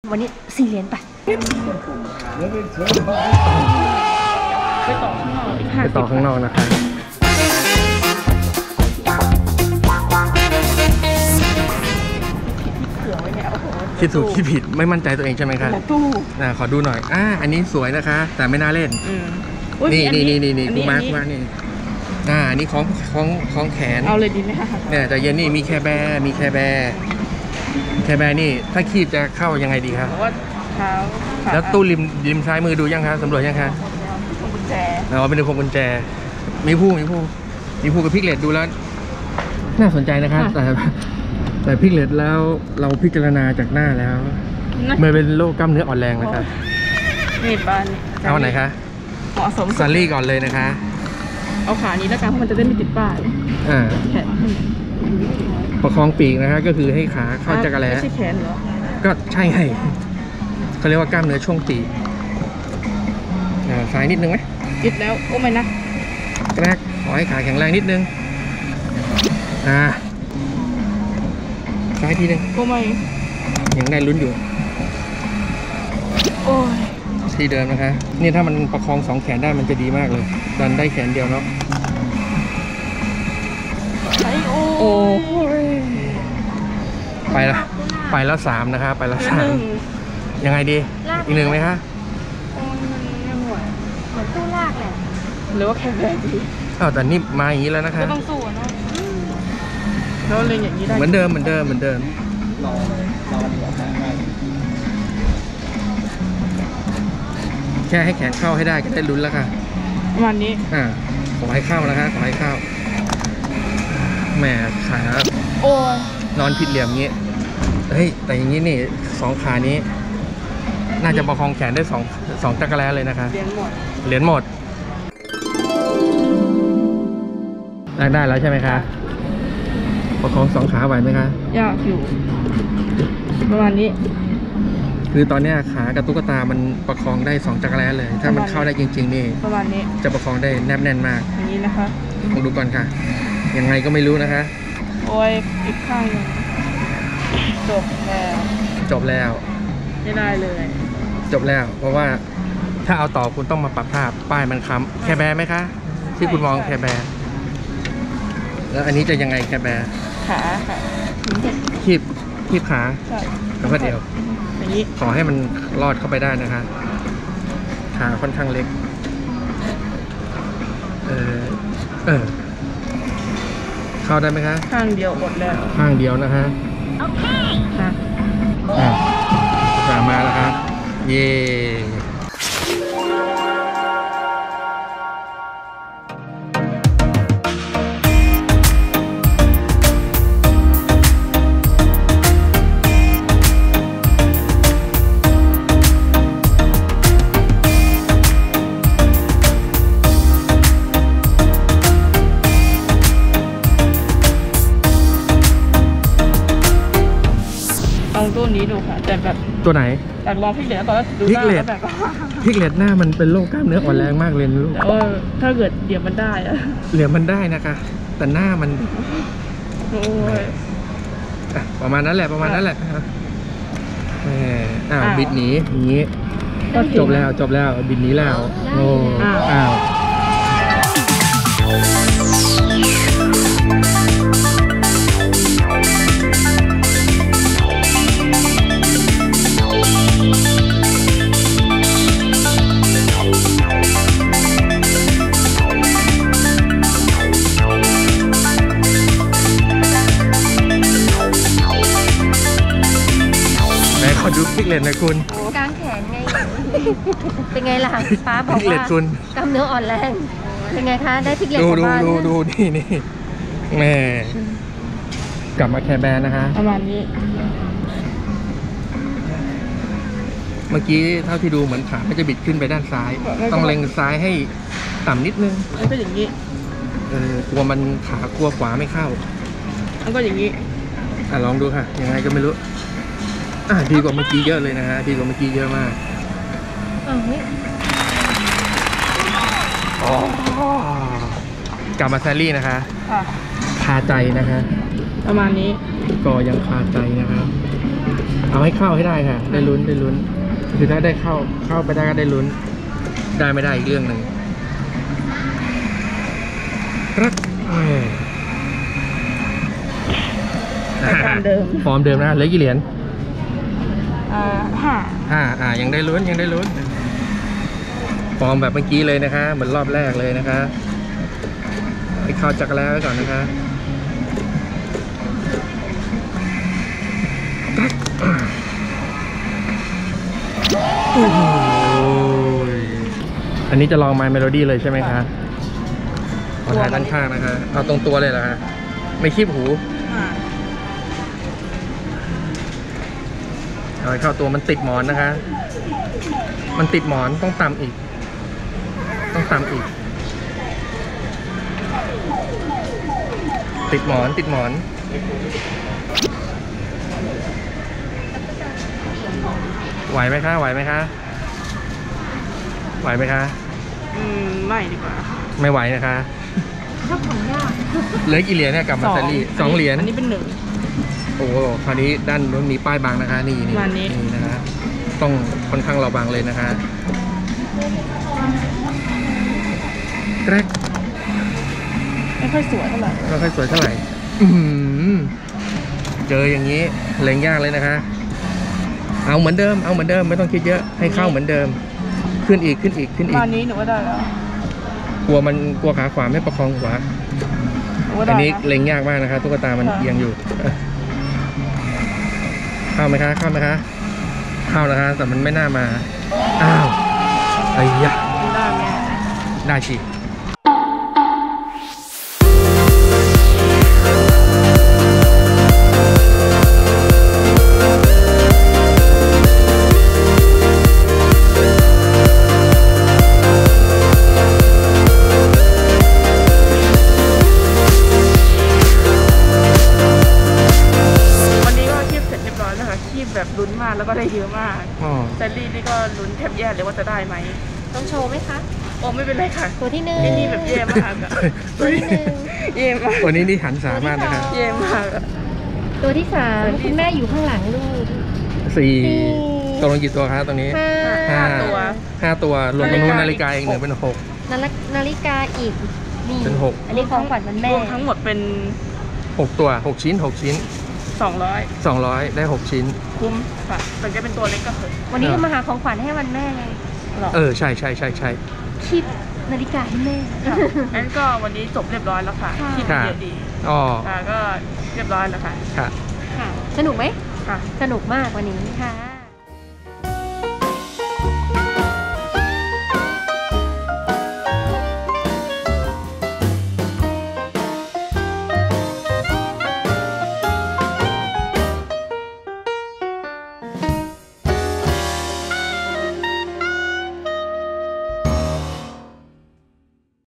วันนี้สี่เหรียญไปไปต่อข้างนอกอีกห้าไปสิบต่อข้างนอกนะคะเผื่อไว้เนี่ยโอ้โหคิดถูกคิดผิดไม่มั่นใจตัวเองใช่ไหมคะแต่ตู้อ่าขอดูหน่อยอ่าอันนี้สวยนะคะ แต่ไม่น่าเล่นอืมอุ๊ยนี่อันี่นี่นี่นี่อักูมาร์คอันมานี้นี่อ่าอันนี้ของของของแขนเอาเลยดีไหมคะเนี่ยแต่เย็นนี่มีแคร์แบร์มีแคร์แบ Care Bear นี่ ถ้าคีบจะเข้ายังไงดีครับเพราะว่าเท้าขาแล้วตู้ริมริมซ้ายมือดูยังคะสำรวจยังคะพวงกุญแจเราเป็นพวงกุญแจ มี Pooh มี Pooh มี Pooh กับ Piglet ดูแล้ว น่าสนใจนะครับ แต่แต่ Piglet แล้วเราพิจารณาจากหน้าแล้วนะมันเป็นโรคกล้ามเนื้ออ่อนแรงนะครับนี่บ้านนี่เอาอันไหนคะเหมาะสมสุซัดนลี่ก่อนเลยนะคะ เอาขานี้แล้วกันเพราะมันจะได้ไม่ติดป้ายอ่าแขนขึ้น ประคองปีกนะคะก็คือให้ขาเข้าจักรแล้ไม่ใช่แขนเหรอก็ใช่ไงเขาเรียกว่ากล้ามเนื้อช่วงปีกอ่าซ้ายนิดนึงไหมยึดแล้วโอ้ไม่นะแรกขอให้ขาแข็งแรงนิดนึงอ่าซ้ายทีนึงโอ้ไม่ยังได้ลุ้นอยู่โอ้ยที่เดิมนะคะนี่ถ้ามันประคองสองแขนได้มันจะดีมากเลยดันได้แขนเดียวเนาะ ไอ้โอ้โอ้ยไปละไปแล้วสามนะคะ ไปแล้วสามหนึ่งยังไงดี อีกหนึ่งไหมคะโอ้ยมันไม่ไหวเหมือนตู้ลากแหละหรือว่าแค่แบบดีอ้าวแต่นี่มาอย่างนี้แล้วนะคะก็ต้องสู้อะเนาะแล้วเล็งอย่างนี้ได้เหมือนเดิมเหมือนเดิมเหมือนเดิมแค่ให้แขนเข้าให้ได้ก็ได้ลุ้นแล้วค่ะประมาณนี้อ่าขอให้เข้านะคะขอให้เข้า แหมขาโอ้ยนอนผิดเหลี่ยมงี้เฮ้ยแต่อย่างนี้นี่สองขานี้ น่าจะประคองแขนได้สองสองจักรแล้เลยนะคะเลี้ยงหมดเหรียญหมดได้ได้แล้วใช่ไหมคะประคองสองขาไหวไหมคะยากอยู่ประมาณนี้ คือตอนเนี้ยขากับตุ๊กตามันประคองได้สองจั๊กกะแร้เลย ถ้ามันเข้าได้จริง ๆ นี่ประมาณนี้จะประคองได้แนบแน่นมากอย่างนี้นะคะลองดูก่อนค่ะ ยังไงก็ไม่รู้นะคะ โอ้ยอีกข้างหนึ่งจบแล้วจบแล้ว ไม่ได้เลย จบแล้ว เพราะว่าถ้าเอาต่อคุณต้องมาปรับภาพป้ายมันค้ำ Care Bear ไหมคะ ที่คุณมอง Care Bearแล้วอันนี้จะยังไงแคร์แบร์ขาค่ะคีบคีบขาใช่แล้วก็เดี๋ยว อย่างนี้ขอให้มันรอดเข้าไปได้นะคะ ขาค่อนข้างเล็ก เออเออ เข้าได้ไหมคะ ข้างเดียวอดแล้วข้างเดียวนะคะค่ะ อะสามมาแล้วครับเย่ ลองตู้นี้ดูค่ะ แต่แบบตัวไหนอยากลองพลิกเหรียญก่อนแล้วดูพลิหกน้าเหรียญแล้วแบบว่าพิกเลตหน้ามันเป็นโรคกล้ามเนื้ออ่อนแรงมากเลยนะลูกแต่ว่าถ้าเกิดเดี๋ยวมันได้อะเหลี่ยมมันได้นะคะ แต่หน้ามันโอ้ยอะประมาณนั้นแหละประมาณนั้นแหละครับแหมอ้าวอ้าวบิดหนีอย่างนี้ ก็จจบบแล้วจบแล้วบินหนี้แล้ว โอ้อ้าว อ้าวไหนขอดู Piglet หน่อยคุณ กลางแขนไง เป็นไงล่ะป้าบอก Piglet ว่าคุณ กล้ามเนื้ออ่อนแรง เป็นไงคะได้ Piglet ดูกลับดูบ้านดูดูนี่นี่แม่กลับมา Care Bear นะคะประมาณนี้เมื่อกี้เท่าที่ดูเหมือนขาไม่จะบิดขึ้นไปด้านซ้าย ต้องเล็งซ้ายให้ต่ำนิดนึงแล้วก็อย่างนี้ เออกลัวมันขากลัวขวาไม่เข้าแล้วก็อย่างนี้ อะลองดูค่ะ ยังไงก็ไม่รู้ อะดีกว่าเมื่อกี้เยอะเลยนะฮะดีกว่าเมื่อกี้เยอะมากอ้าวเฮ้ยกลับมาแซลลี่นะคะค่ะคาใจนะคะประมาณนี้ก็ยังคาใจนะครับ เอาให้เข้าให้ได้ค่ะ ได้ลุ้นได้ลุ้น คือถ้าได้เข้าเข้าไปได้ก็ได้ลุ้น ได้ไม่ได้อีกเรื่องหนึ่งรักเอ้ยรายการเดิมฟอร์มเดิมนะเหลือกี่เหรียญ อ่าห้าอ่าอ่ายังได้ลุ้นยังได้ลุ้นฟอร์มแบบเมื่อกี้เลยนะคะ เหมือนรอบแรกเลยนะคะไปเข้าจักรแล้วไว้ก่อนนะคะโอ้โหอันนี้จะลอง My Melody เลยใช่ไหมคะขอถ่ายด้านข้างนะคะ เอาตรงตัวเลยเหรอคะ ไม่คีบหู อ่าเอาให้เข้าตัวมันติดหมอนนะคะ มันติดหมอนต้องต่ำอีก ต้องต่ำอีก ติดหมอนติดหมอนไหวไหมคะไหวไหมคะไหวไหมคะอืมไม่ดีกว่า ไม่ไหวนะคะชอบของยากเหลือกี่เหรียญเนี่ยกลับมาซารี่สองเหรียญ อันนี้เป็นหนึ่ง โอ้โหคราวนี้ด้านนู้นมีป้ายบังนะคะ นี่นี่ประมาณนี้ นี่นะคะต้องค่อนข้างระวังเลยนะคะแรกไม่ค่อยสวยเท่าไหร่ไม่ค่อยสวยเท่าไหร่อื้อหือเจออย่างนี้เล็งยากเลยนะคะ เอาเหมือนเดิมเอาเหมือนเดิมไม่ต้องคิดเยอะให้เข้าเหมือนเดิม ขึ้นอีกขึ้นอีกขึ้นอีกบ้านนี้หนูว่าได้แล้วกลัวมันกลัวขาขวาไม่ประคองขวาหนูว่าอัได้นนี้นะเล็งยากมากนะคะตุ๊กตามันค่ะ เอียงอยู่ เอ้ยเข้าไหมคะเข้าไหมคะเข้านะคะ แต่มันไม่น่ามา อ้าวไอ้ยะได้ไหมได้สิ ได้เยอะมากอ๋อแซลลี่นี่ก็ลุ้นแทบแย่เลยว่าจะได้ไหมต้องโชว์ไหมคะ โอ้ไม่เป็นไรค่ะ ตัวที่หนึ่งไอ้นี่แบบแย่มากอะตัวที่หนึ่งเย่มากวันนี้นี่หันสามากนะคะเย่มากอะตัวที่สามตัวที่คุณแม่อยู่ข้างหลังลูกสี่สี่ตกลงกี่ตัวคะตรงนี้ห้าห้าตัวห้าตัวรวมตรงนู้นนาฬิกาอีกหนึ่งเป็นหกนาฬินาฬิกาอีกนี่เป็นหกอันนี้ของขวัญวันแม่รวมทั้งหมดเป็นหกตัวหกชิ้นหกชิ้น200 สองร้อยได้หกชิ้น คุ้มค่ะแต่จะเป็นตัวเล็กก็เถอะวันนี้เออเรามาหาของขวัญให้วันแม่ไงหรอเออ ใช่ใช่ใช่ใช่คิดนาฬิกาให้แม่ ค่ะงั้นก็วันนี้จบเรียบร้อยแล้วค่ะค่ะ ที่ค่ะเยอะดีอ๋อค่ะก็เรียบร้อยแล้วค่ะค่ะ ค่ะ สนุกไหม ค่ะ สนุกมากวันนี้ค่ะ